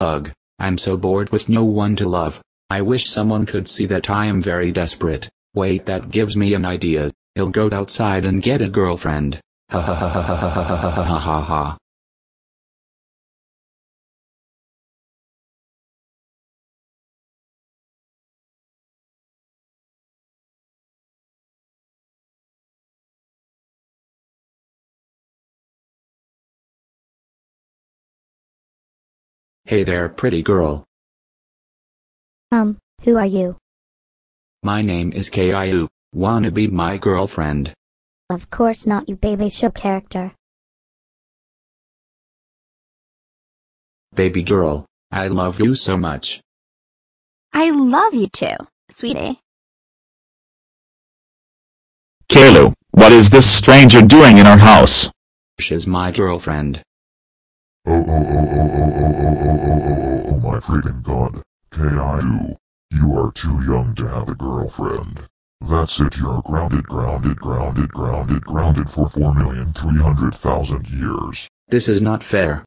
Ugh, I'm so bored with no one to love. I wish someone could see that I am very desperate. Wait, that gives me an idea. I'll go outside and get a girlfriend. Ha ha ha ha ha ha ha ha ha ha ha. Hey there, pretty girl. Um, who are you? My name is Caillou. Wanna be my girlfriend? Of course not you baby show character. Baby girl, I love you so much. I love you too, sweetie. Caillou, what is this stranger doing in our house? She's my girlfriend. Oh, oh, oh, oh, oh, oh, oh, oh, oh, oh, oh, my freaking god. K.I.U. You are too young to have a girlfriend. That's it, you're grounded, grounded, grounded, grounded, grounded for 4,300,000 years. This is not fair.